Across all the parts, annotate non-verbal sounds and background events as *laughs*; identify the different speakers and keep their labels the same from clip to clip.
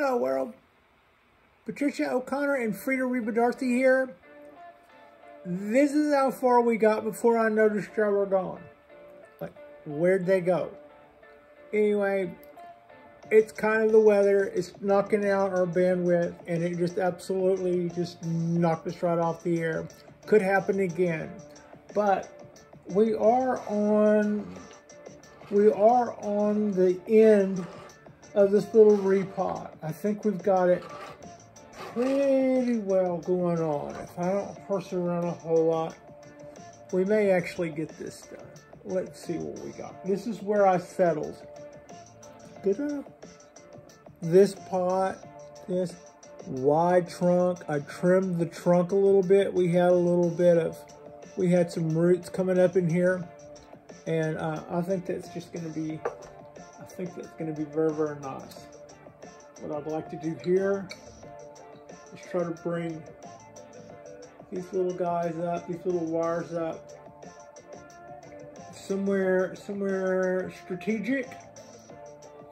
Speaker 1: Hello world. Patricia O'Connor and Frida Ribadarthi here. This is how far we got before I noticed y'all were gone. Like, where'd they go? Anyway, it's kind of the weather. It's knocking out our bandwidth and it just absolutely just knocked us right off the air. Could happen again. But we are on we are on the end of this little repot. I think we've got it pretty well going on. If I don't horse around a whole lot, we may actually get this done. Let's see what we got. This is where I settled. Good up. This pot, this wide trunk. I trimmed the trunk a little bit. We had a little bit of, we had some roots coming up in here. And uh, I think that's just going to be, I think that's going to be very, very nice. What I'd like to do here is try to bring these little guys up, these little wires up, somewhere, somewhere strategic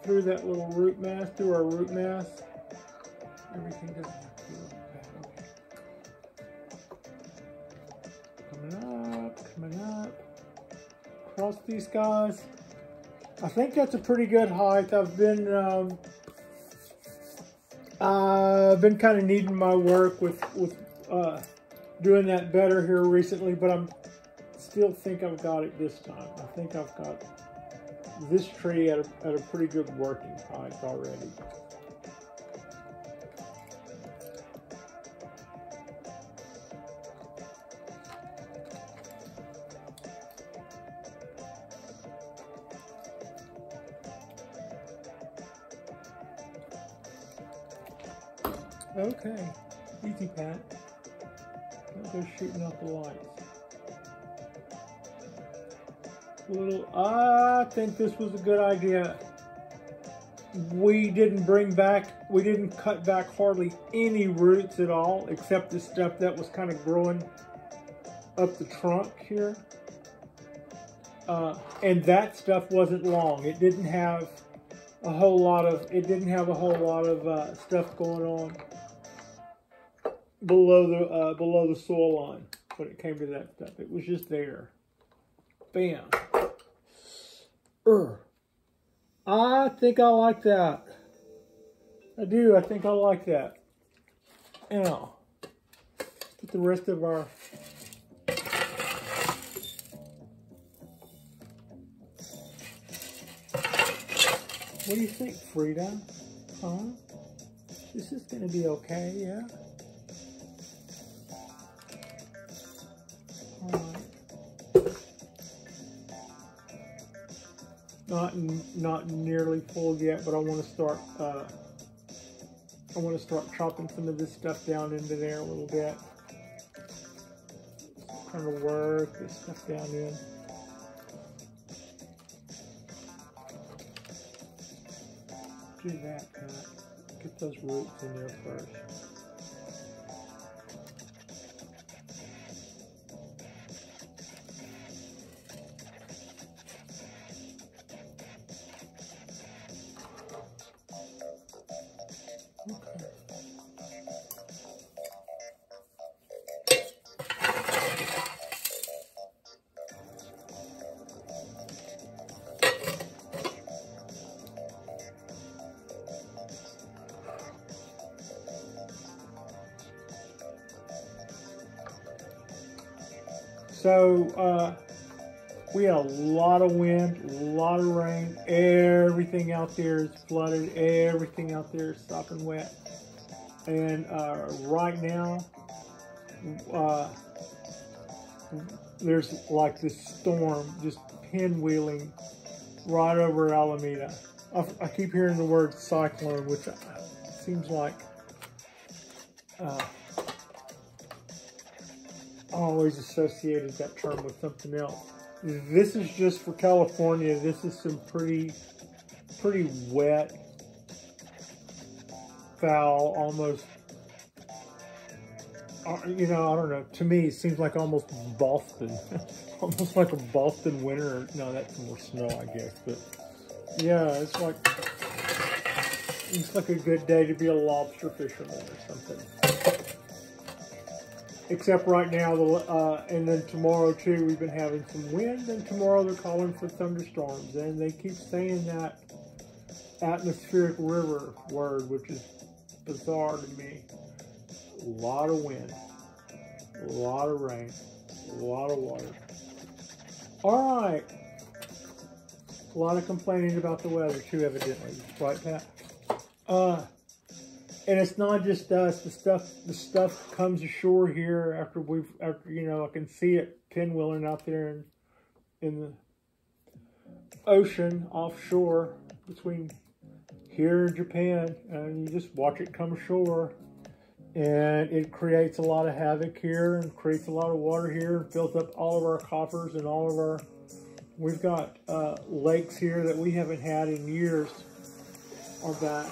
Speaker 1: through that little root mass, through our root mass. Everything doesn't like. Okay. Coming up, coming up across these guys. I think that's a pretty good height. I've been um, I've been kind of needing my work with with uh, doing that better here recently, but I'm still think I've got it this time. I think I've got this tree at a, at a pretty good working height already. Okay, easy Pat. Don't go shooting out the lights. Little, I think this was a good idea. We didn't bring back, we didn't cut back hardly any roots at all, except the stuff that was kind of growing up the trunk here. Uh, and that stuff wasn't long. It didn't have a whole lot of, it didn't have a whole lot of uh, stuff going on below the uh, below the soil line when it came to that stuff. It was just there. Bam. Er. I think I like that. I do. I think I like that. Now, put the rest of our What do you think, Frida? Huh? This is to be okay, yeah? Not not nearly full yet, but I want to start. Uh, I want to start chopping some of this stuff down into there a little bit. Kind of work this stuff down in. Do that, cut. Get those roots in there first. So uh, we had a lot of wind, a lot of rain. Everything out there is flooded. Everything out there is sopping wet. And uh, right now, uh, there's like this storm just pinwheeling right over Alameda. I, I keep hearing the word cyclone, which seems like uh, always associated that term with something else. This is just for California. This is some pretty, pretty wet, foul, almost, uh, you know, I don't know. To me, it seems like almost Boston. *laughs* almost like a Boston winter. No, that's more snow, I guess. But yeah, it's like it's like a good day to be a lobster fisherman or something. Except right now, uh, and then tomorrow too, we've been having some wind, and tomorrow they're calling for thunderstorms, and they keep saying that atmospheric river word, which is bizarre to me. A lot of wind, a lot of rain, a lot of water. All right. A lot of complaining about the weather too, evidently. Right, Pat? Uh, and it's not just us. The stuff, the stuff comes ashore here after we've, after you know, I can see it pinwheeling out there in, in the ocean offshore between here in Japan, and you just watch it come ashore, and it creates a lot of havoc here, and creates a lot of water here, fills up all of our coffers and all of our. We've got uh, lakes here that we haven't had in years, are back.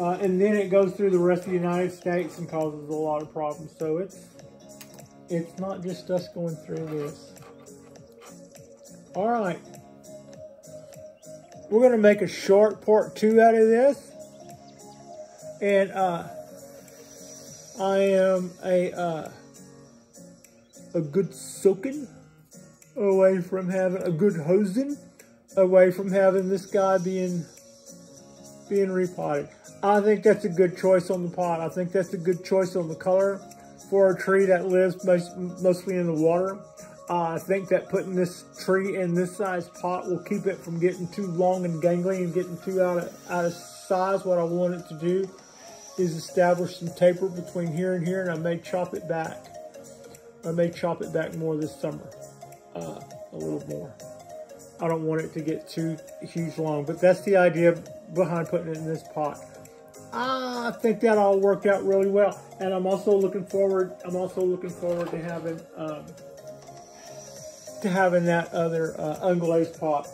Speaker 1: Uh, and then it goes through the rest of the United States and causes a lot of problems. So it's it's not just us going through this. All right. We're going to make a short part two out of this. And uh, I am a uh, a good soaking away from having a good hosing away from having this guy being being repotted. I think that's a good choice on the pot. I think that's a good choice on the color for a tree that lives most, mostly in the water. Uh, I think that putting this tree in this size pot will keep it from getting too long and gangly and getting too out of, out of size. What I want it to do is establish some taper between here and here, and I may chop it back. I may chop it back more this summer, uh, a little more. I don't want it to get too huge long, but that's the idea behind putting it in this pot. I think that all worked out really well, and I'm also looking forward. I'm also looking forward to having um, to having that other uh, unglazed pot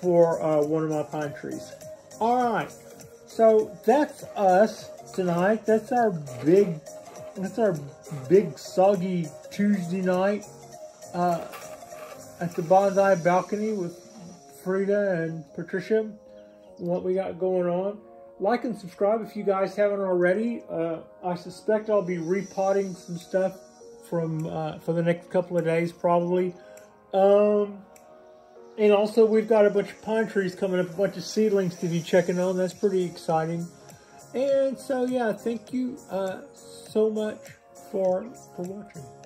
Speaker 1: for uh, one of my pine trees. All right, so that's us tonight. That's our big. That's our big soggy Tuesday night. Uh, at the bonsai balcony with Frida and Patricia. What we got going on. Like and subscribe if you guys haven't already. Uh, I suspect I'll be repotting some stuff from uh, for the next couple of days probably. Um, and also we've got a bunch of pine trees coming up, a bunch of seedlings to be checking on. That's pretty exciting. And so yeah, thank you uh, so much for for watching.